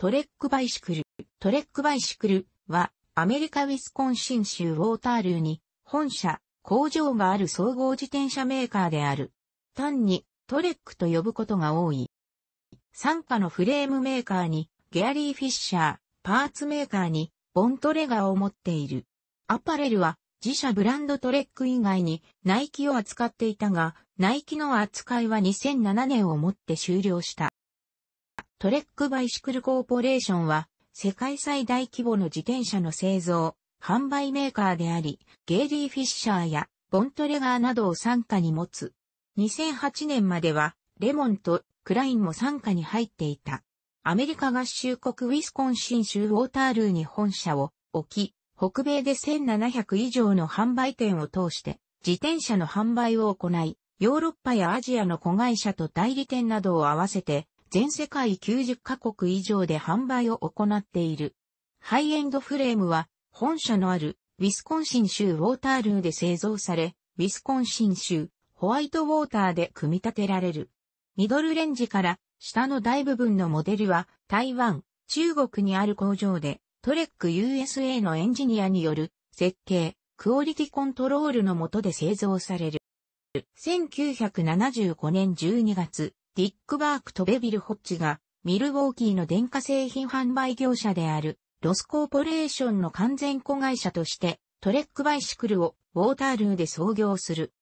トレックバイシクル。トレックバイシクルは、アメリカウィスコンシン州ウォータールーに、本社、工場がある総合自転車メーカーである。単に、トレックと呼ぶことが多い。傘下のフレームメーカーに、ゲアリー・フィッシャー、パーツメーカーに、ボントレガーを持っている。アパレルは、自社ブランドトレック以外に、ナイキを扱っていたが、ナイキの扱いは2007年をもって終了した。トレックバイシクルコーポレーションは、世界最大規模の自転車の製造、販売メーカーであり、ゲイリー・フィッシャーやボントレガーなどを傘下に持つ。2008年までは、レモンとクラインも傘下に入っていた。アメリカ合衆国ウィスコンシン州ウォータールーに本社を置き、北米で1700以上の販売店を通して自転車の販売を行い、ヨーロッパやアジアの子会社と代理店などを合わせて全世界90カ国以上で販売を行っている。ハイエンドフレームは本社のあるウィスコンシン州ウォータールーで製造され、ウィスコンシン州ホワイトウォーターで組み立てられる。ミドルレンジから下の大部分のモデルは台湾、中国にある工場でトレック USA のエンジニアによる設計、クオリティコントロールの下で製造される。1975年12月、ディック・バークとベビル・ホッグが、ミルウォーキーの電化製品販売業者である、ロスコーポレーションの完全子会社として、トレックバイシクルをウォータールーで創業する。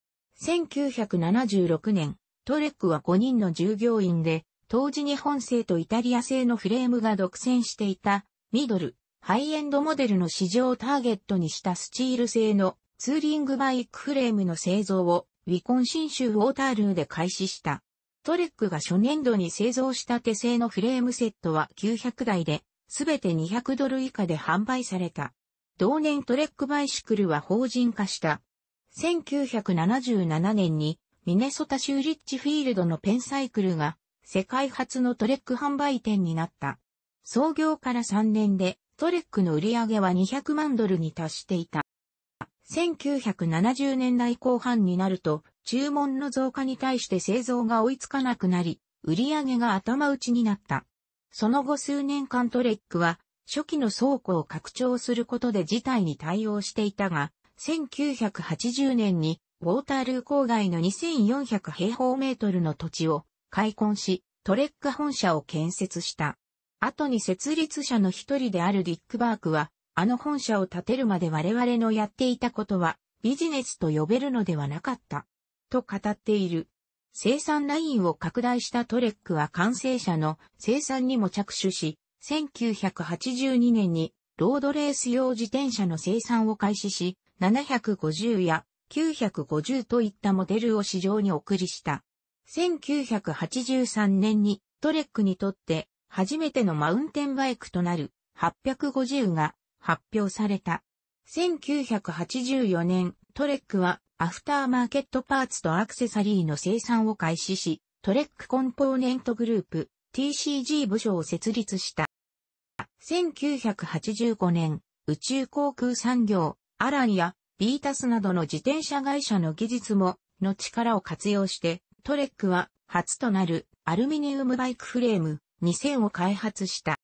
1976年、トレックは5人の従業員で、当時日本製とイタリア製のフレームが独占していた、ミドル、ハイエンドモデルの市場をターゲットにしたスチール製のツーリングバイクフレームの製造をウィスコンシン州ウォータールーで開始した。トレックが初年度に製造した手製のフレームセットは900台で、すべて200ドル以下で販売された。同年トレックバイシクルは法人化した。1977年にミネソタ州リッチフィールドのペンサイクルが世界初のトレック販売店になった。創業から3年でトレックの売り上げは200万ドルに達していた。1970年代後半になると注文の増加に対して製造が追いつかなくなり、売り上げが頭打ちになった。その後数年間トレックは、初期の倉庫を拡張することで事態に対応していたが、1980年にウォータールー郊外の2400平方メートルの土地を開墾し、トレック本社を建設した。後に設立者の一人であるディック・バークは、あの本社を建てるまで我々のやっていたことはビジネスと呼べるのではなかった。と語っている。生産ラインを拡大したトレックは完成車の生産にも着手し、1982年にロードレース用自転車の生産を開始し、750や950といったモデルを市場に送り出した。1983年にトレックにとって初めてのマウンテンバイクとなる850が発表された。1984年、トレックはアフターマーケットパーツとアクセサリーの生産を開始し、トレックコンポーネントグループ TCG 部署を設立した。1985年、宇宙航空産業、アランやビータスなどの自転車会社の技術も、の力を活用して、トレックは初となるアルミニウムバイクフレーム2000を開発した。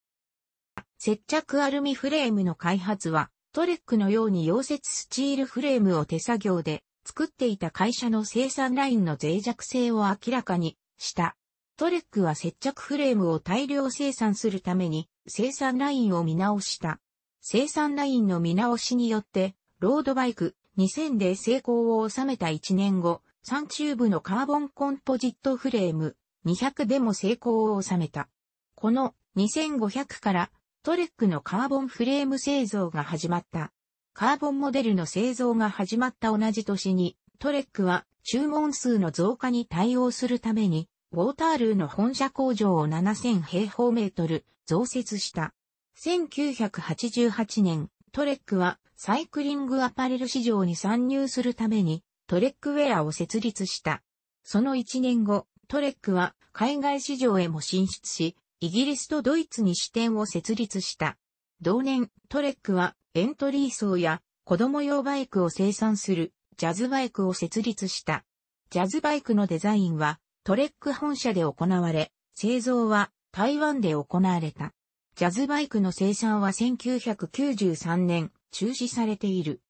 接着アルミフレームの開発は、トレックのように溶接スチールフレームを手作業で作っていた会社の生産ラインの脆弱性を明らかにした。トレックは接着フレームを大量生産するために生産ラインを見直した。生産ラインの見直しによって、ロードバイク2000で成功を収めた1年後、3チューブのカーボンコンポジットフレーム200でも成功を収めた。この2500からトレックのカーボンフレーム製造が始まった。カーボンモデルの製造が始まった同じ年に、トレックは注文数の増加に対応するために、ウォータールーの本社工場を7000平方メートル増設した。1988年、トレックはサイクリングアパレル市場に参入するためにトレックウェアを設立した。その1年後、トレックは海外市場へも進出し、イギリスとドイツに支店を設立した。同年、トレックはエントリー層や子供用バイクを生産するジャズバイクを設立した。ジャズバイクのデザインはトレック本社で行われ、製造は台湾で行われた。ジャズバイクの生産は1993年中止されている。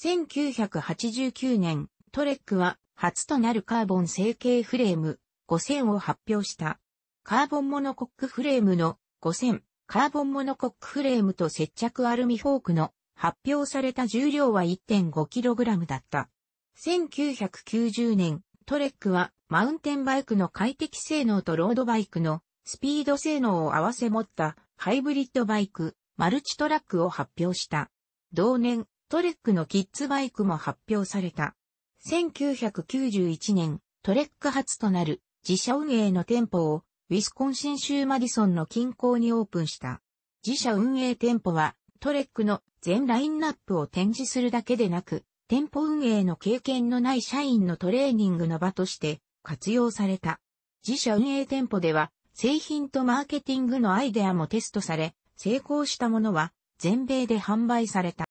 1989年、トレックは初となるカーボン成形フレーム5000を発表した。カーボンモノコックフレームの5000、カーボンモノコックフレームと接着アルミフォークの発表された重量は 1.5kg だった。1990年、トレックはマウンテンバイクの快適性能とロードバイクのスピード性能を合わせ持ったハイブリッドバイク、マルチトラックを発表した。同年、トレックのキッズバイクも発表された。1991年、トレック初となる自社運営の店舗をウィスコンシン州マディソンの近郊にオープンした。自社運営店舗はトレックの全ラインナップを展示するだけでなく、店舗運営の経験のない社員のトレーニングの場として活用された。自社運営店舗では製品とマーケティングのアイデアもテストされ、成功したものは全米で販売された。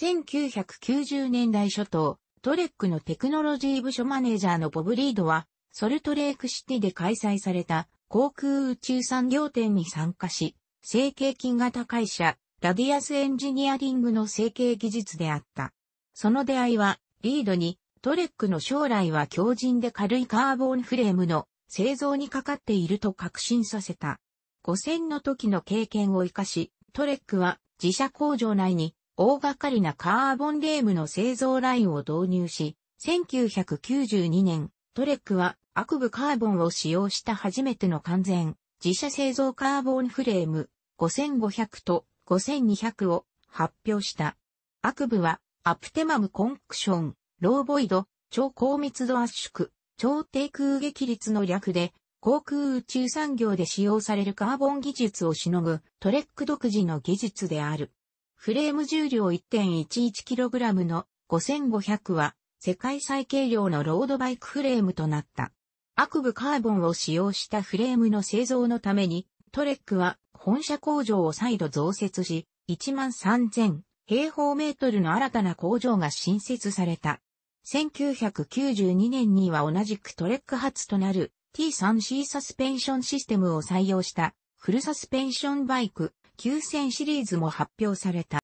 1990年代初頭、トレックのテクノロジー部署マネージャーのボブ・リードは、ソルトレークシティで開催された航空宇宙産業展に参加し、成形金型会社、ラディアスエンジニアリングの成形技術に出会った。その出会いは、リードに、トレックの将来は強靭で軽いカーボンフレームの製造にかかっていると確信させた。5000の時の経験を活かし、トレックは自社工場内に大掛かりなカーボンフレームの製造ラインを導入し、1992年、トレックは悪部カーボンを使用した初めての完全、自社製造カーボンフレーム5500と5200を発表した。悪部はアプテマムコンクション、ローボイド、超高密度圧縮、超低空撃率の略で、航空宇宙産業で使用されるカーボン技術をしのぐトレック独自の技術である。フレーム重量 1.11kg の5500は世界最軽量のロードバイクフレームとなった。悪部カーボンを使用したフレームの製造のために、トレックは本社工場を再度増設し、1万3000平方メートルの新たな工場が新設された。1992年には同じくトレック初となる T3C サスペンションシステムを採用したフルサスペンションバイク9000シリーズも発表された。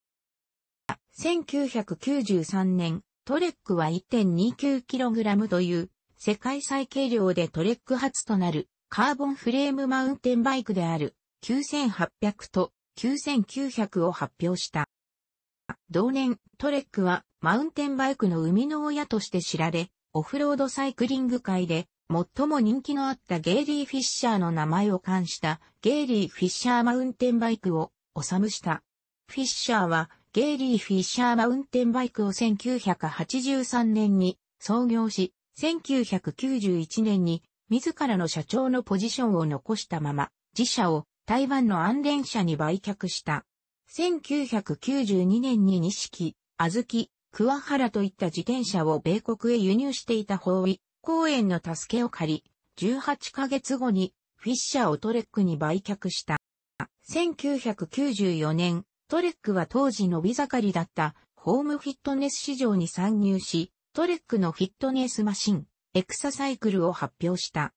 1993年、トレックは 1.29kg という世界最軽量でトレック初となるカーボンフレームマウンテンバイクである9800と9900を発表した。同年、トレックはマウンテンバイクの生みの親として知られ、オフロードサイクリング界で最も人気のあったゲイリー・フィッシャーの名前を冠したゲイリー・フィッシャーマウンテンバイクを収した。フィッシャーはゲイリー・フィッシャーマウンテンバイクを1983年に創業し、1991年に自らの社長のポジションを残したまま、自社を台湾の安連社に売却した。1992年に錦、小豆、桑原といった自転車を米国へ輸入していた法医、公園の助けを借り、18ヶ月後にフィッシャーをトレックに売却した。1994年、トレックは当時伸び盛りだったホームフィットネス市場に参入し、トレックのフィットネスマシン、エクササイクルを発表した。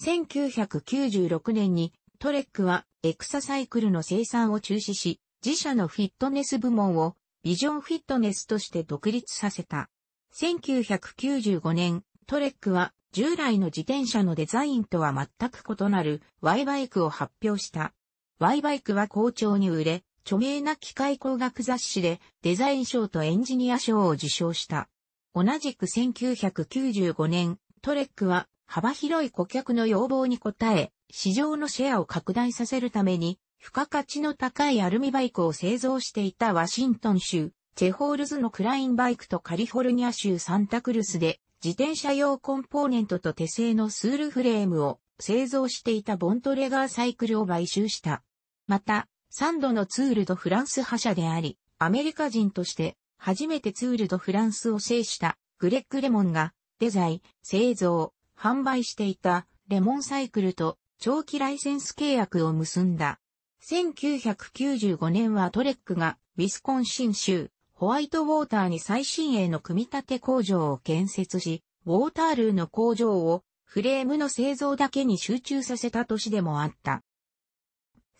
1996年にトレックはエクササイクルの生産を中止し、自社のフィットネス部門をビジョンフィットネスとして独立させた。1995年、トレックは従来の自転車のデザインとは全く異なる Y バイクを発表した。Y バイクは好調に売れ、著名な機械工学雑誌でデザイン賞とエンジニア賞を受賞した。同じく1995年、トレックは幅広い顧客の要望に応え、市場のシェアを拡大させるために、付加価値の高いアルミバイクを製造していたワシントン州、チェホールズのクラインバイクとカリフォルニア州サンタクルスで自転車用コンポーネントと手製のスチールフレームを製造していたボントレガーサイクルを買収した。また、3度のツールドフランス覇者であり、アメリカ人として初めてツールドフランスを制したグレッグ・レモンがデザイン、製造、販売していたレモンサイクルと長期ライセンス契約を結んだ。1995年はトレックがウィスコンシン州ホワイトウォーターに最新鋭の組み立て工場を建設し、ウォータールーの工場をフレームの製造だけに集中させた年でもあった。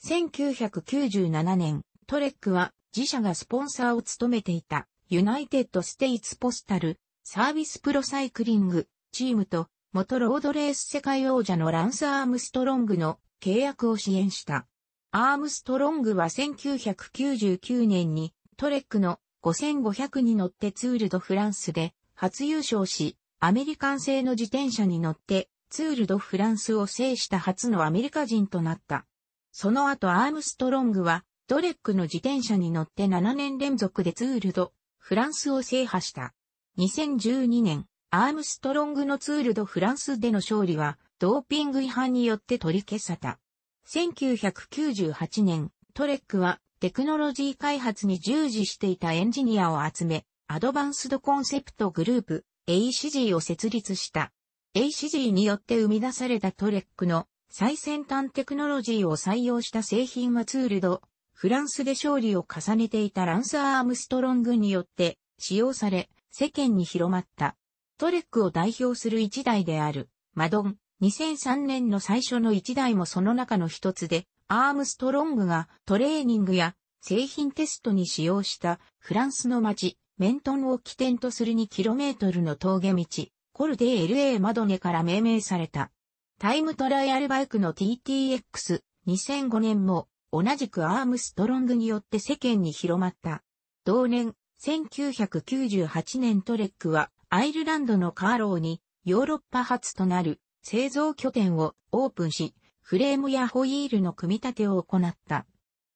1997年、トレックは自社がスポンサーを務めていたユナイテッド・ステイツ・ポスタルサービスプロサイクリングチームと元ロードレース世界王者のランス・アームストロングの契約を支援した。アームストロングは1999年にトレックの5500に乗ってツールドフランスで初優勝し、アメリカ製の自転車に乗ってツールドフランスを制した初のアメリカ人となった。その後アームストロングはトレックの自転車に乗って7年連続でツールドフランスを制覇した。2012年、アームストロングのツールドフランスでの勝利はドーピング違反によって取り消された。1998年、トレックはテクノロジー開発に従事していたエンジニアを集め、アドバンスドコンセプトグループ ACG を設立した。ACG によって生み出されたトレックの最先端テクノロジーを採用した製品はツールド、フランスで勝利を重ねていたランス・アームストロングによって使用され、世間に広まった。トレックを代表する一台である、マドン、2003年の最初の一台もその中の一つで、アームストロングがトレーニングや製品テストに使用したフランスの街、メントンを起点とする 2km の峠道、コルデ LA マドネから命名された。タイムトライアルバイクの TTX、2005年も同じくアームストロングによって世間に広まった。同年、1998年トレックはアイルランドのカーローにヨーロッパ初となる製造拠点をオープンし、フレームやホイールの組み立てを行った。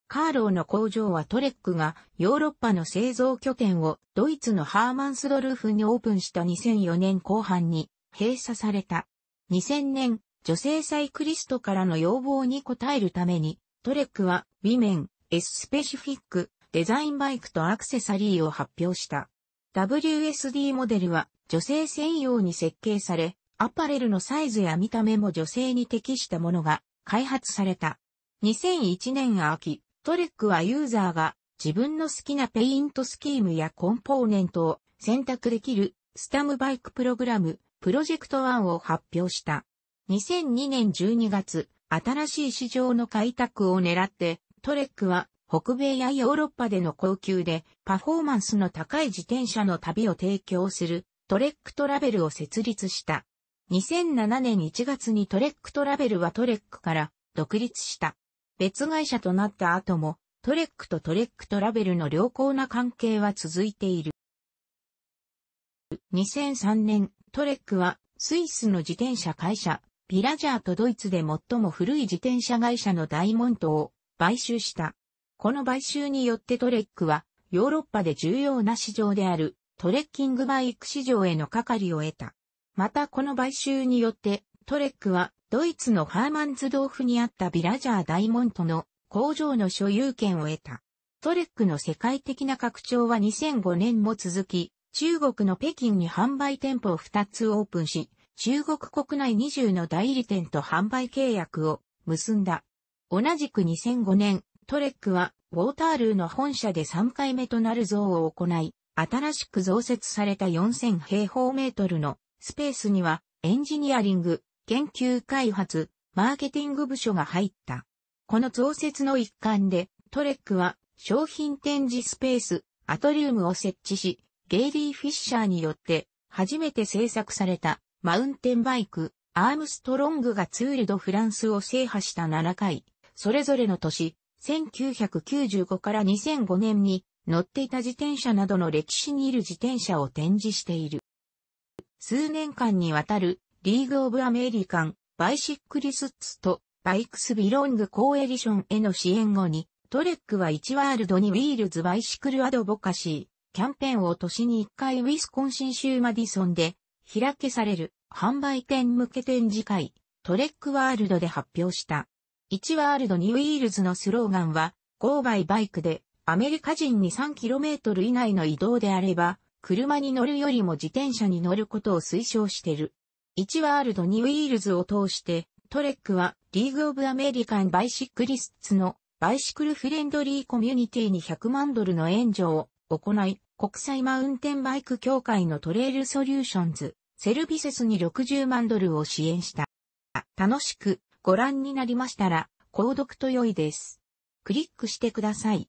カーローの工場はトレックがヨーロッパの製造拠点をドイツのハーマンスドルフにオープンした2004年後半に閉鎖された。2000年、女性サイクリストからの要望に応えるためにトレックは、ウィメン、S スペシフィック、デザインバイクとアクセサリーを発表した。WSD モデルは女性専用に設計され、アパレルのサイズや見た目も女性に適したものが開発された。2001年秋、トレックはユーザーが自分の好きなペイントスキームやコンポーネントを選択できるカスタムバイクプログラムプロジェクト1を発表した。2002年12月、新しい市場の開拓を狙って、トレックは北米やヨーロッパでの高級でパフォーマンスの高い自転車の旅を提供するトレックトラベルを設立した。2007年1月にトレックトラベルはトレックから独立した。別会社となった後もトレックとトレックトラベルの良好な関係は続いている。2003年、トレックはスイスの自転車会社ビラジャーとドイツで最も古い自転車会社のダイモントを買収した。この買収によってトレックはヨーロッパで重要な市場であるトレッキングバイク市場への係を得た。またこの買収によってトレックはドイツのハーマンズドーフにあったビラジャーダイモントの工場の所有権を得た。トレックの世界的な拡張は2005年も続き、中国の北京に販売店舗を2つオープンし、中国国内20の代理店と販売契約を結んだ。同じく2005年、トレックはウォータールーの本社で3回目となる増設を行い、新しく増設された4000平方メートルのスペースにはエンジニアリング、研究開発、マーケティング部署が入った。この増設の一環でトレックは商品展示スペース、アトリウムを設置し、ゲイリー・フィッシャーによって初めて制作されたマウンテンバイク、アームストロングがツール・ド・フランスを制覇した7回、それぞれの年、1995から2005年に乗っていた自転車などの歴史に残る自転車を展示している。数年間にわたるリーグ・オブ・アメリカン、バイシックリスッツとバイクス・ビロング・コーアリションへの支援後に、トレックは1 World 2 Wheels Bicycle Advocacy キャンペーンを年に1回ウィスコンシン州マディソンで開催される販売店向け展示会、トレックワールドで発表した。1 World 2 Wheels のスローガンは、 Go by Bike で、アメリカ人に 3km 以内の移動であれば、車に乗るよりも自転車に乗ることを推奨している。1 World 2 Wheels を通して、トレックは、リーグオブアメリカンバイシクリスツのバイシクルフレンドリーコミュニティに100万ドルの援助を行い、国際マウンテンバイク協会のトレイルソリューションズ、セルビセスに60万ドルを支援した。楽しくご覧になりましたら、購読と良いです。クリックしてください。